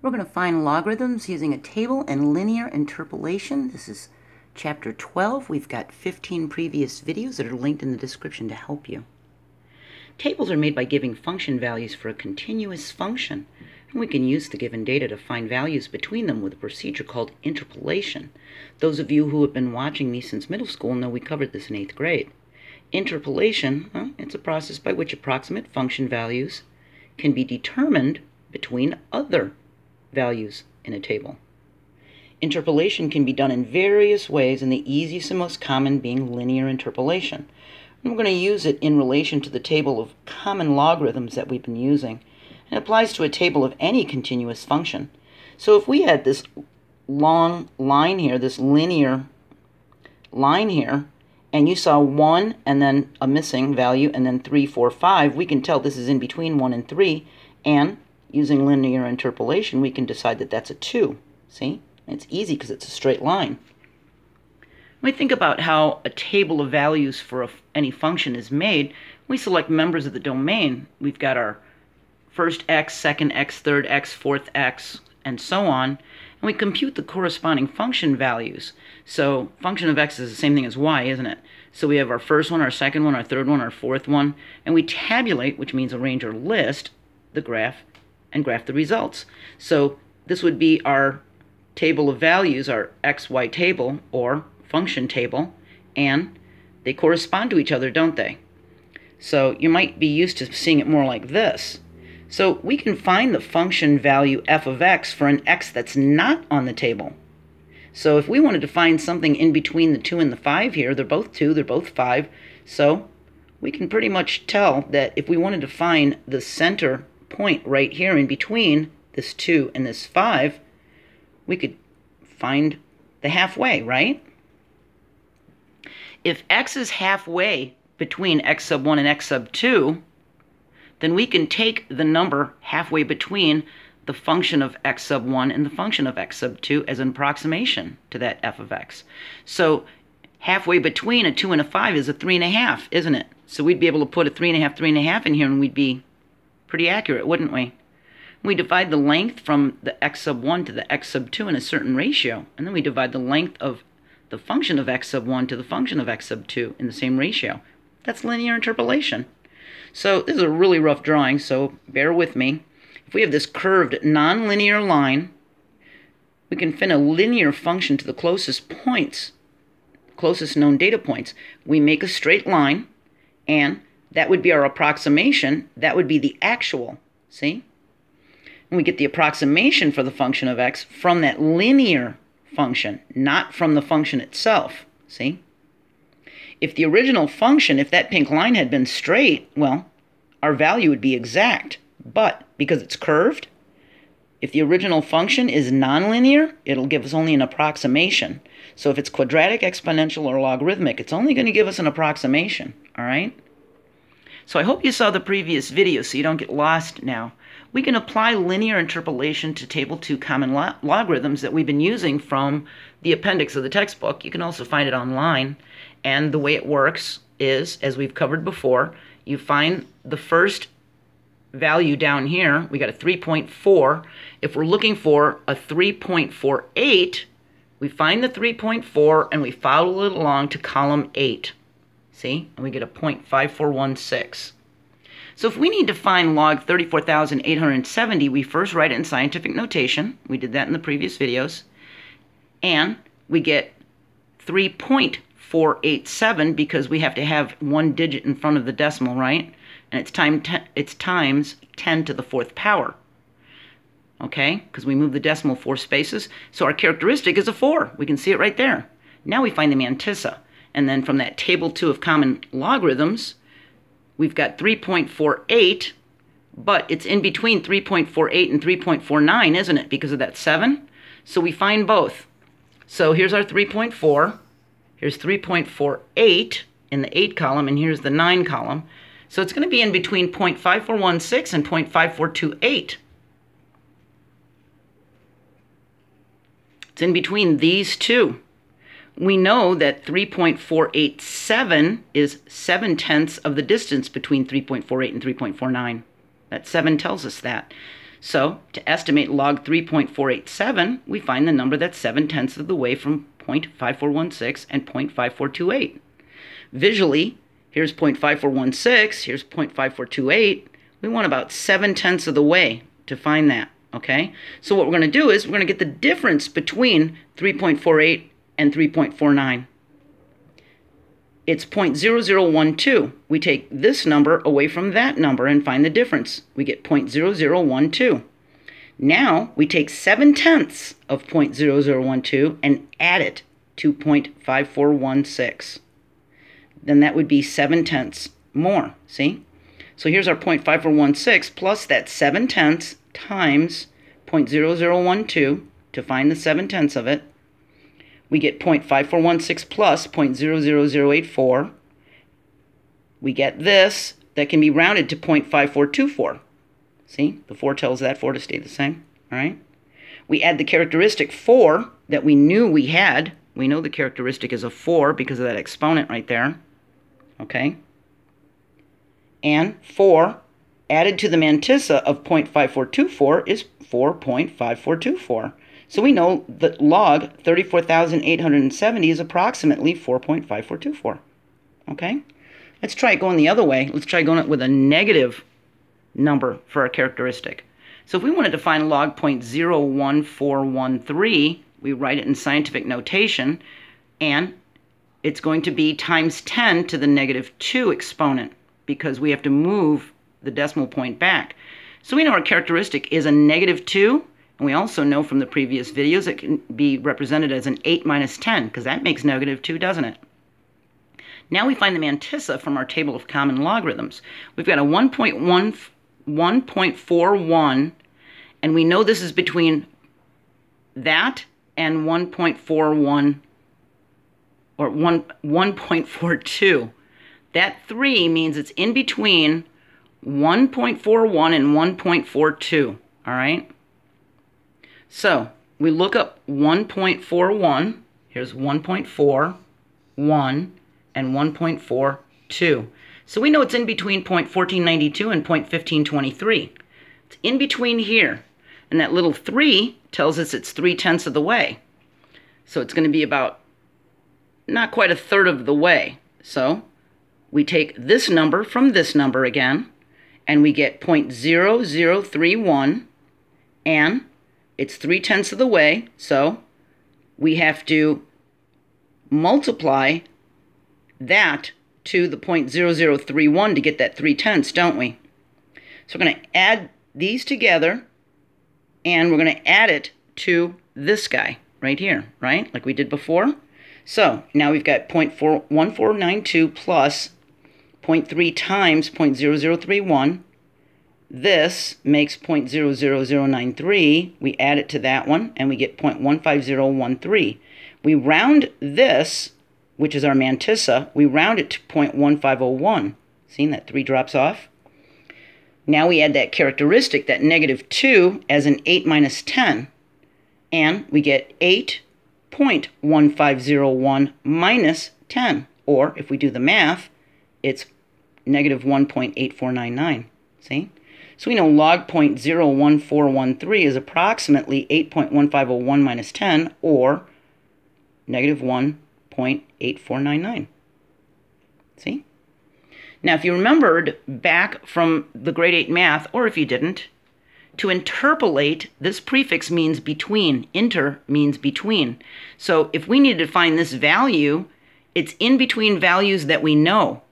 We're going to find logarithms using a table and linear interpolation. This is chapter 12. We've got 15 previous videos that are linked in the description to help you. Tables are made by giving function values for a continuous function. And we can use the given data to find values between them with a procedure called interpolation. Those of you who have been watching me since middle school know we covered this in 8th grade. Interpolation, well, it's a process by which approximate function values can be determined between other values in a table. Interpolation can be done in various ways, and the easiest and most common being linear interpolation. We're going to use it in relation to the table of common logarithms that we've been using. It applies to a table of any continuous function. So if we had this long line here, this linear line here, and you saw 1 and then a missing value and then 3, 4, 5, we can tell this is in between 1 and 3, and using linear interpolation, we can decide that that's a 2. See? It's easy because it's a straight line. When we think about how a table of values for a, any function is made, we select members of the domain. We've got our first x, second x, third x, fourth x, and so on. And we compute the corresponding function values. So function of x is the same thing as y, isn't it? So we have our first one, our second one, our third one, our fourth one, and we tabulate, which means arrange or list, the graph and graph the results. So this would be our table of values, our xy table or function table, and they correspond to each other, don't they? So you might be used to seeing it more like this. So we can find the function value f of x for an x that's not on the table. So if we wanted to find something in between the 2 and the 5 here, they're both 2, they're both 5, so we can pretty much tell that if we wanted to find the center point right here in between this 2 and this 5, we could find the halfway, right? If x is halfway between x sub 1 and x sub 2, then we can take the number halfway between the function of x sub 1 and the function of x sub 2 as an approximation to that f of x. So halfway between a 2 and a 5 is a 3.5, isn't it? So we'd be able to put a 3.5, 3.5 in here and we'd be pretty accurate, wouldn't we? We divide the length from the x sub 1 to the x sub 2 in a certain ratio, and then we divide the length of the function of x sub 1 to the function of x sub 2 in the same ratio. That's linear interpolation. So this is a really rough drawing, so bear with me. If we have this curved nonlinear line, we can fit a linear function to the closest points, closest known data points. We make a straight line, and that would be our approximation. That would be the actual, see? And we get the approximation for the function of x from that linear function, not from the function itself, see? If the original function, if that pink line had been straight, well, our value would be exact. But because it's curved, if the original function is nonlinear, it'll give us only an approximation. So if it's quadratic, exponential, or logarithmic, it's only going to give us an approximation, all right? So I hope you saw the previous video so you don't get lost now. We can apply linear interpolation to Table 2 common lo logarithms that we've been using from the appendix of the textbook. You can also find it online. And the way it works is, as we've covered before, you find the first value down here. We got a 3.4. If we're looking for a 3.48, we find the 3.4 and we follow it along to column 8. See? And we get a 0.5416. So if we need to find log 34,870, we first write it in scientific notation. We did that in the previous videos. And we get 3.487 because we have to have one digit in front of the decimal, right? And it's, time it's times 10 to the fourth power. Okay? Because we move the decimal four spaces. So our characteristic is a 4. We can see it right there. Now we find the mantissa. And then from that table 2 of common logarithms, we've got 3.48, but it's in between 3.48 and 3.49, isn't it, because of that 7? So we find both. So here's our 3.4. Here's 3.48 in the 8 column, and here's the 9 column. So it's going to be in between 0.5416 and 0.5428. It's in between these two we know that 3.487 is 7 tenths of the distance between 3.48 and 3.49. That 7 tells us that. So to estimate log 3.487, we find the number that's 7 tenths of the way from 0.5416 and 0.5428. Visually, here's 0.5416, here's 0.5428. We want about 7 tenths of the way to find that, okay? So what we're going to do is we're going to get the difference between 3.48 and 3.49 it's 0.0012. We take this number away from that number and find the difference. We get 0.0012. Now we take 7 tenths of 0.0012 and add it to 0.5416. Then that would be 7 tenths more, see? So here's our 0.5416 plus that 7 tenths times 0.0012 to find the 7 tenths of it we get 0.5416 plus 0.00084. We get this that can be rounded to 0.5424. See, the 4 tells that 4 to stay the same, all right? We add the characteristic 4 that we knew we had. We know the characteristic is a 4 because of that exponent right there, okay? And 4 added to the mantissa of 0.5424 is 4.5424. So we know that log 34,870 is approximately 4.5424. Okay? Let's try it going the other way. Let's try going it with a negative number for our characteristic. So if we wanted to find log 0.01413, we write it in scientific notation, and it's going to be times 10 to the negative 2 exponent because we have to move the decimal point back. So we know our characteristic is a negative 2 and we also know from the previous videos it can be represented as an 8 minus 10, because that makes negative 2, doesn't it? Now we find the mantissa from our table of common logarithms. We've got a 1.41, and we know this is between that and 1.41, or 1, 1.42. That 3 means it's in between 1.41 and 1.42, all right? So we look up 1.41. Here's 1.41 1, and 1.42. So we know it's in between 0.1492 and 0.1523. It's in between here. And that little 3 tells us it's 3 tenths of the way. So it's going to be about not quite a third of the way. So we take this number from this number again, and we get 0.0031, and it's three tenths of the way, so we have to multiply that to the 0.0031 to get that 3 tenths, don't we? So we're going to add these together, and we're going to add it to this guy right here, right? Like we did before. So now we've got 0.1492 plus 0.3 times 0.0031 this makes 0.00093. We add it to that one, and we get 0.15013. We round this, which is our mantissa, we round it to 0.1501. Seeing that 3 drops off? Now we add that characteristic, that negative 2, as an 8 minus 10. And we get 8.1501 minus 10. Or, if we do the math, it's negative 1.8499. See? So we know log 0.01413 is approximately 8.1501 minus 10, or negative 1.8499. See? Now, if you remembered back from the grade 8 math, or if you didn't, to interpolate, this prefix means between. Inter means between. So if we needed to find this value, it's in between values that we know.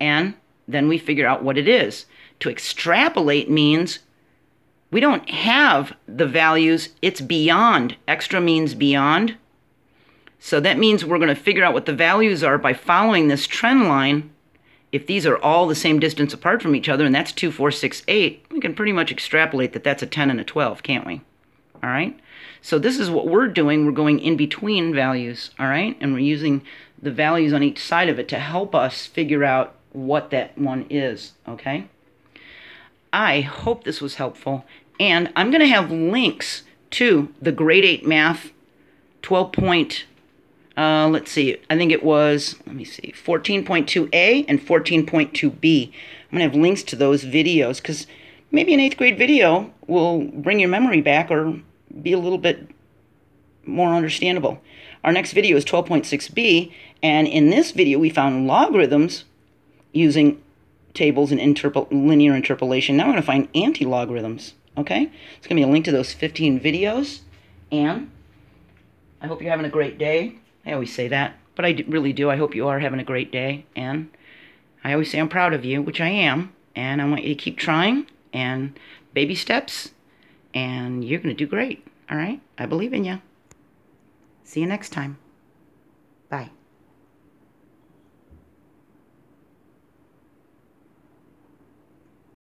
And then we figure out what it is. To extrapolate means we don't have the values, it's beyond. Extra means beyond. So that means we're going to figure out what the values are by following this trend line. If these are all the same distance apart from each other, and that's 2, 4, 6, 8, we can pretty much extrapolate that that's a 10 and a 12, can't we? All right? So this is what we're doing. We're going in between values, all right? And we're using the values on each side of it to help us figure out what that one is, okay? I hope this was helpful. And I'm going to have links to the grade 8 math 12 point, uh, let's see, I think it was, let me see, 14.2a and 14.2b. I'm going to have links to those videos because maybe an eighth grade video will bring your memory back or be a little bit more understandable. Our next video is 12.6b, and in this video we found logarithms using tables and linear interpolation. Now we're going to find anti-logarithms, okay? It's going to be a link to those 15 videos, and I hope you're having a great day. I always say that, but I really do. I hope you are having a great day, and I always say I'm proud of you, which I am, and I want you to keep trying, and baby steps, and you're going to do great, all right? I believe in you. See you next time.